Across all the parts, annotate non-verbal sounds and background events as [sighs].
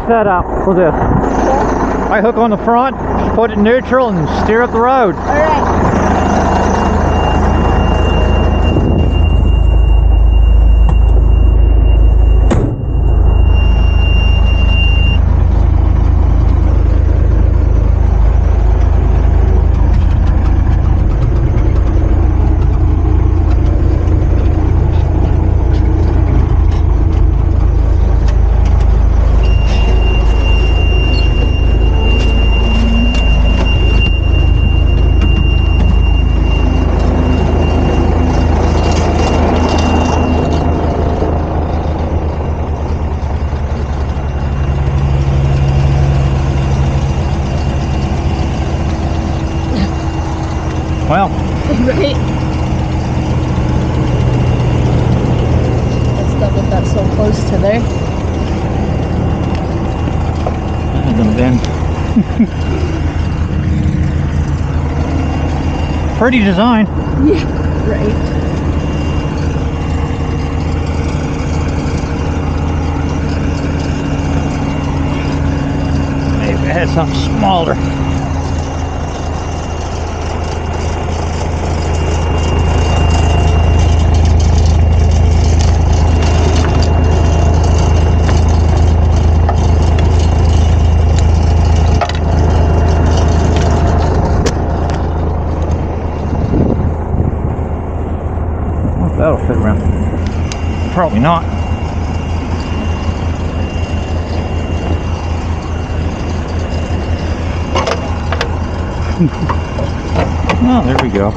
set up for this. I hook on the front, put it neutral, and steer up the road. All right. Well, right. Let's double that so close to there. and then bend. Pretty design. Yeah. Right. Maybe I had something smaller. Well, That'll fit around. Probably not. [laughs] Oh, there we go.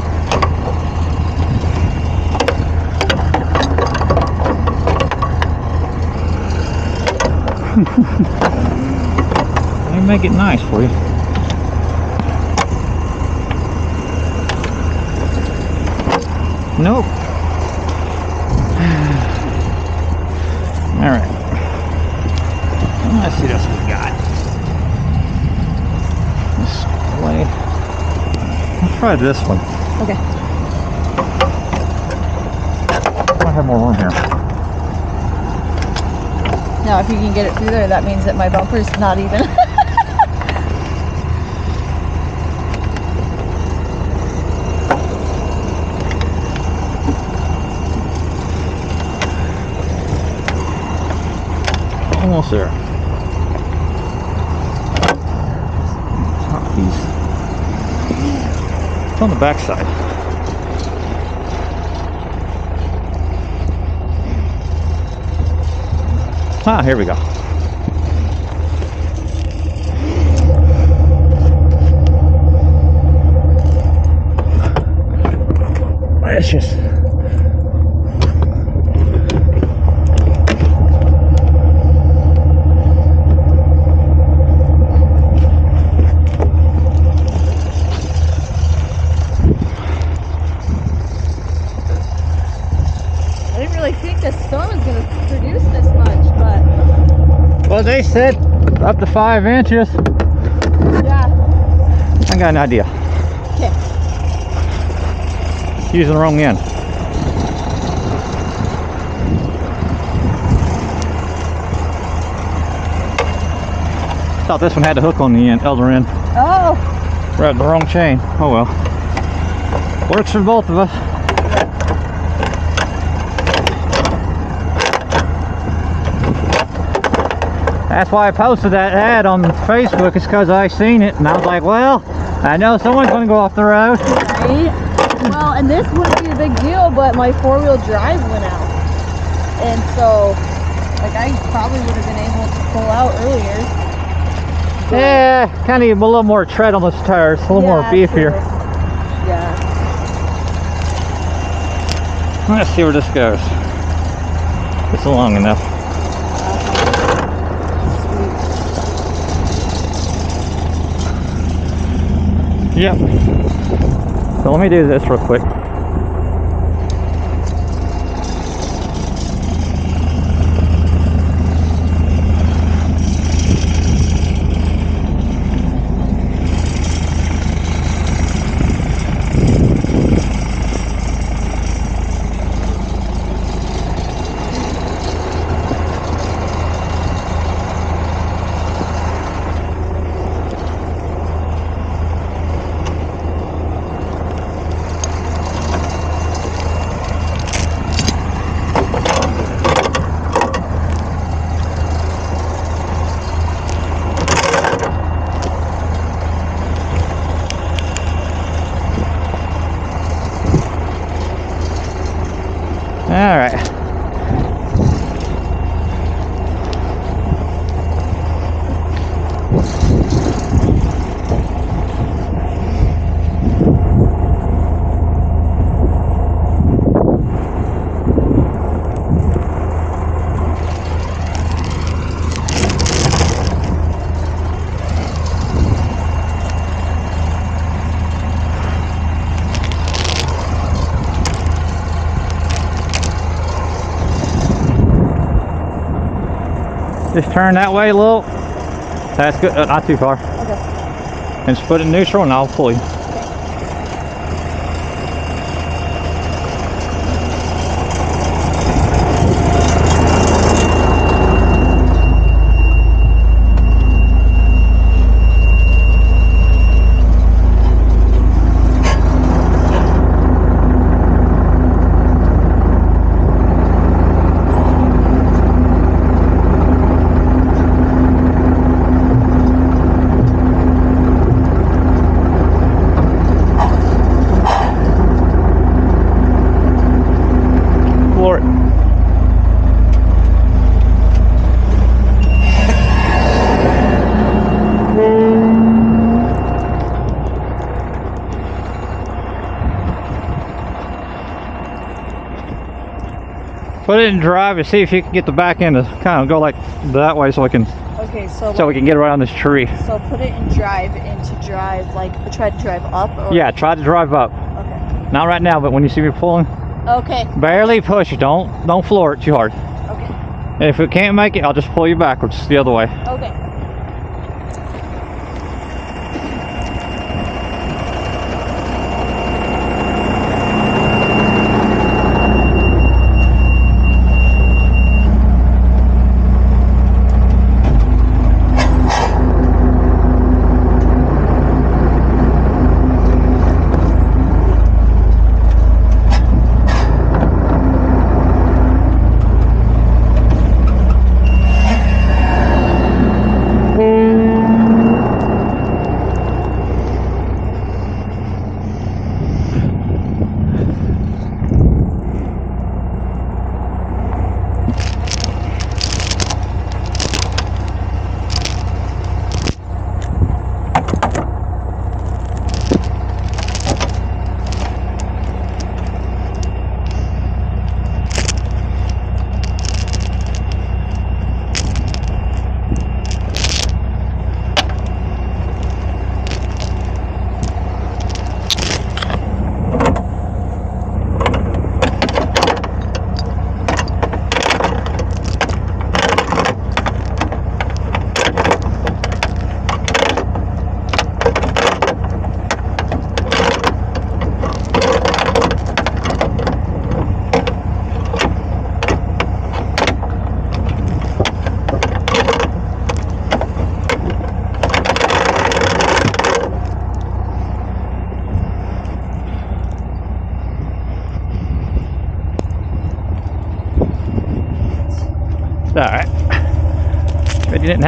Let me make it nice for you. Nope. [sighs] All right. Let's see what else we got. This Display. Let's try this one. Okay. I have more room here. Now, if you can get it through there, that means that my bumper's not even. Almost there. It's on the back side. Ah, here we go. It's just I didn't really think the storm was going to produce this much, but Well, they said up to five inches. yeah. I got an idea. Okay. Using the wrong end. Thought this one had a hook on the end, other end. Oh, Grabbed the wrong chain. Oh well. Works for both of us. That's why I posted that ad on Facebook, is because I seen it and I was like, well, I know someone's gonna go off the road. right. Well, and this wouldn't be a big deal, but my four wheel drive went out. And so, like, I probably would have been able to pull out earlier. but- Yeah, kind of a little more tread on those tires, a little more beefier. true. Yeah. Let's see where this goes. It's long enough. Yep. So let me do this real quick. Turn that way a little. That's good. Uh, not too far. Okay. And just put it neutral and I'll pull you. Floor it. It in drive and see if you can get the back end to kind of go like that way so I can Okay, so so we can get around this tree. so put it in drive into drive, like try to drive up or Yeah, try to drive up. Okay. Not right now, but when you see me pulling, Okay. barely push it. Don't don't floor it too hard. Okay. And if it can't make it, I'll just pull you backwards the other way. Okay.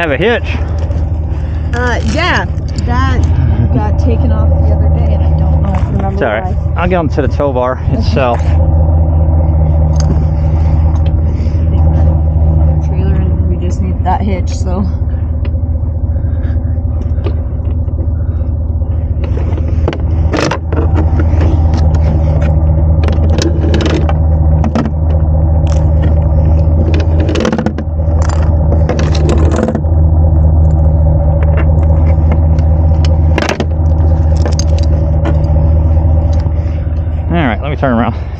Have a hitch. Uh, yeah, that got taken off the other day, and I don't know. Remember It's all right. why. I'll get onto the tow bar itself. I think that trailer, and we just need that hitch. So. Let me turn around.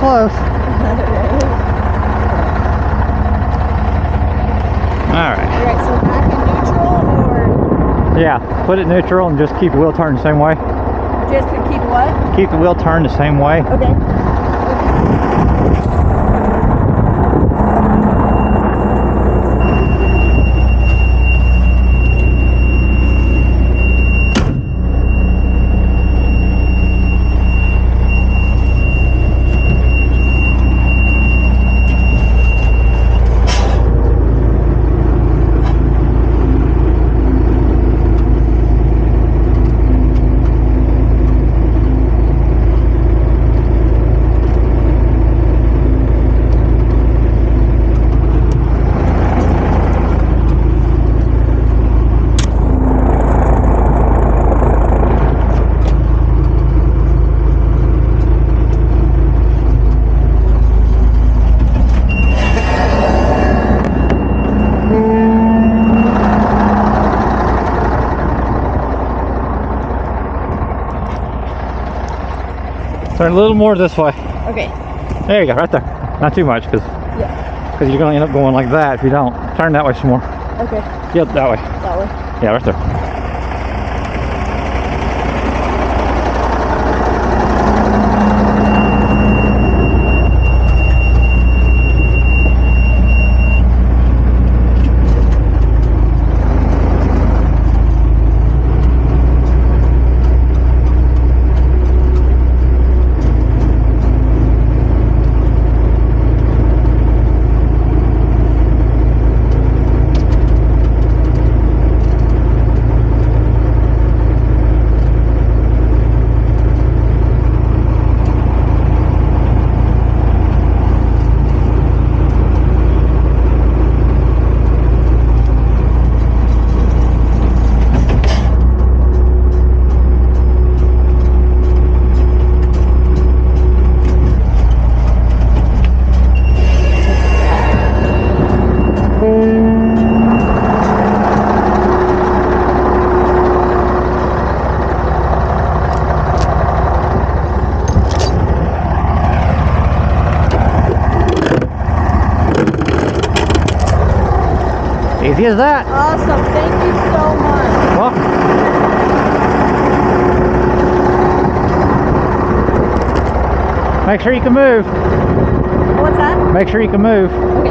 Close. All right. Alright, so back in neutral or Yeah, put it neutral and just keep the wheel turned the same way. just to keep what? Keep the wheel turned the same way. Okay. Turn a little more this way. Okay. There you go, right there. Not too much, because Yeah. you're going to end up going like that if you don't. Turn that way some more. Okay. Yep, that way. That way. Yeah, right there. Easy as that. Awesome. Thank you so much. Welcome. Make sure you can move. What's that? Make sure you can move. Okay.